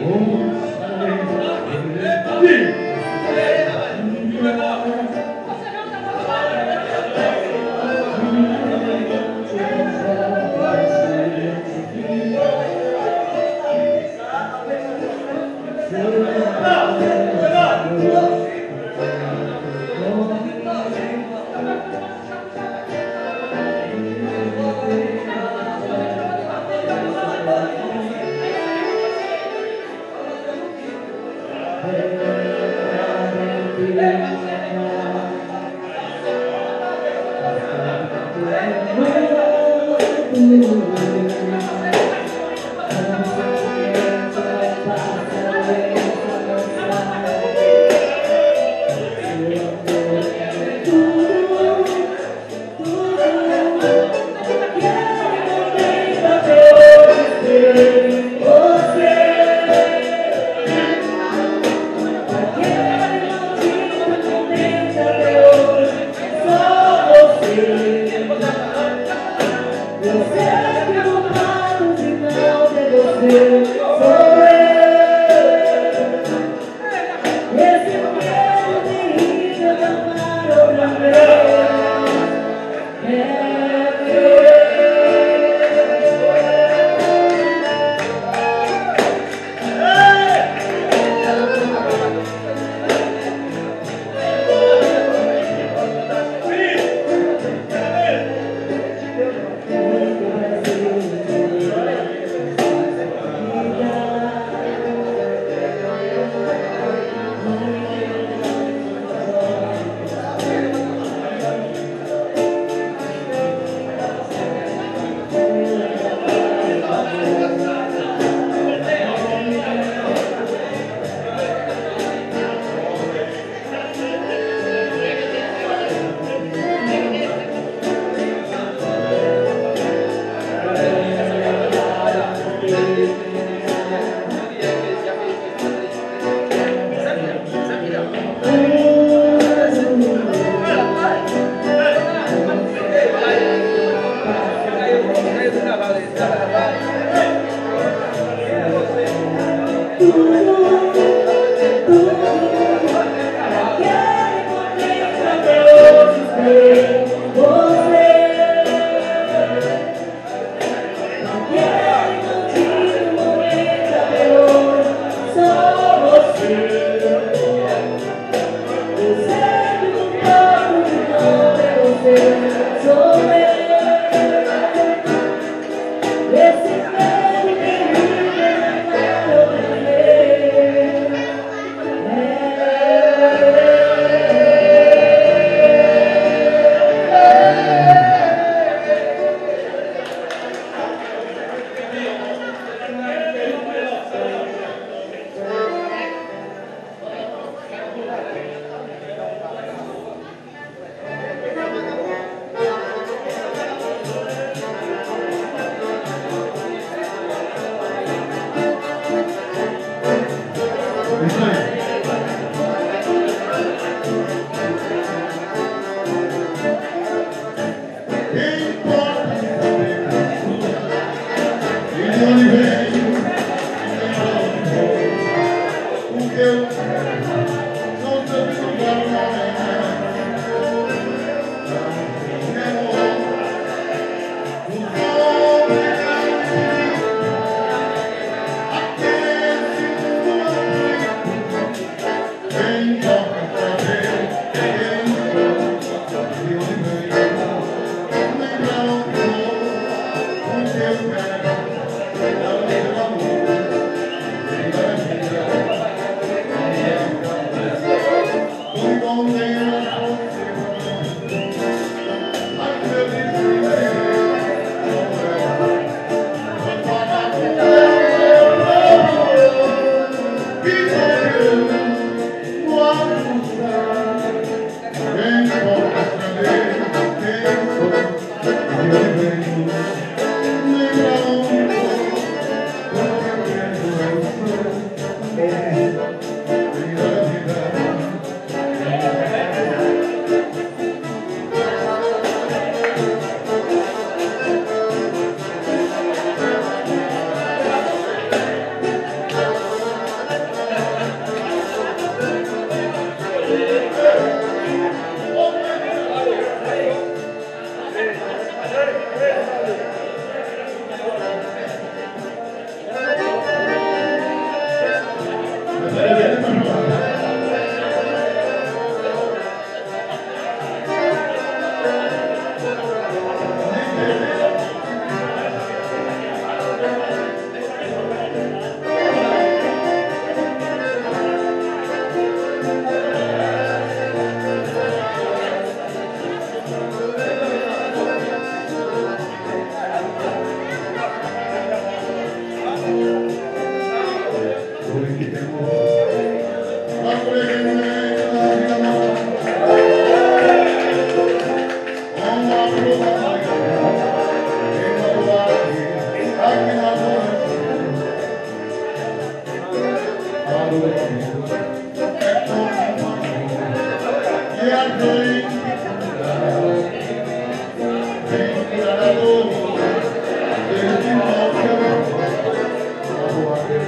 Oh.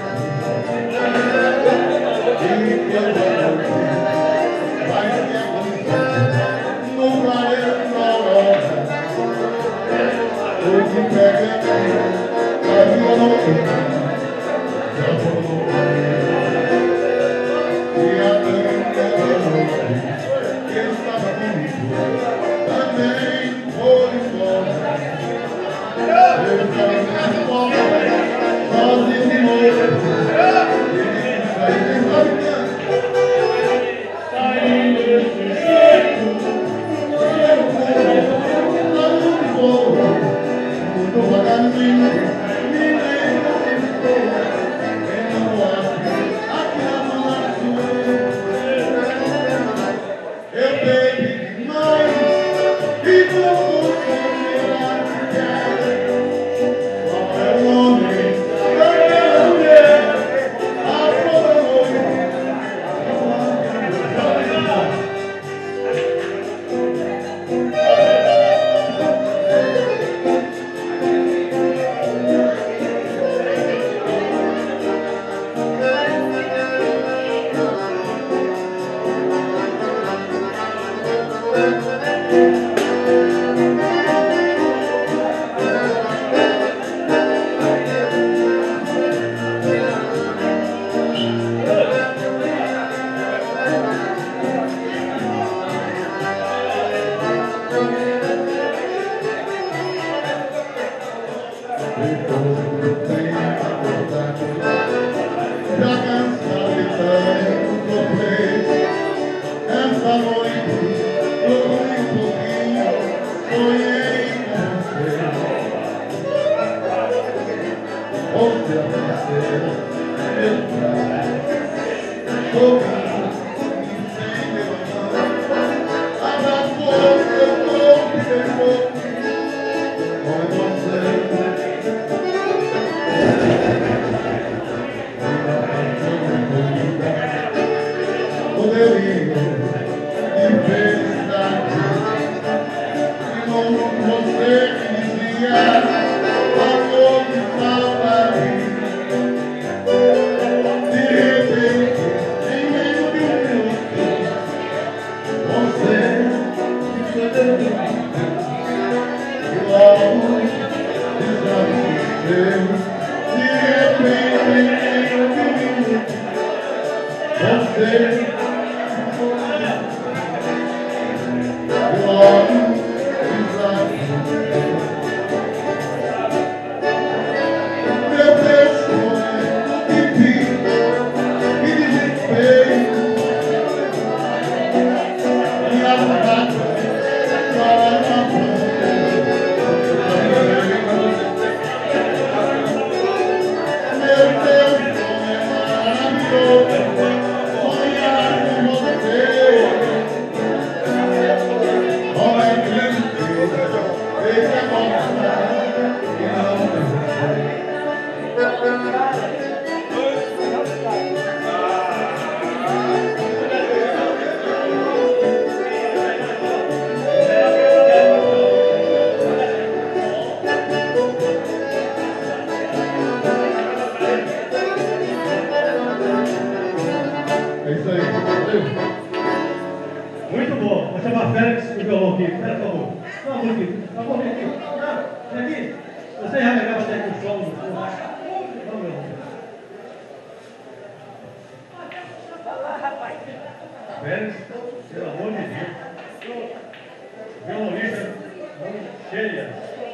Amen.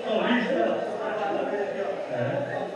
Oh, he's there. Yeah.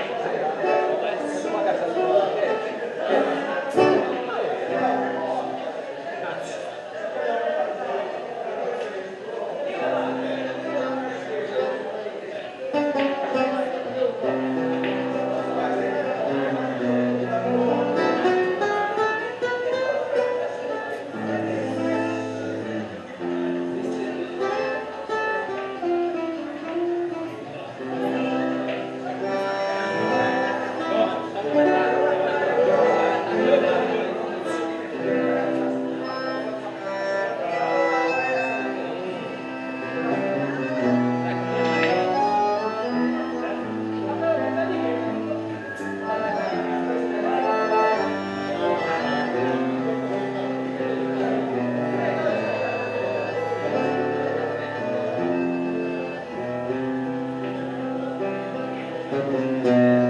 Yeah.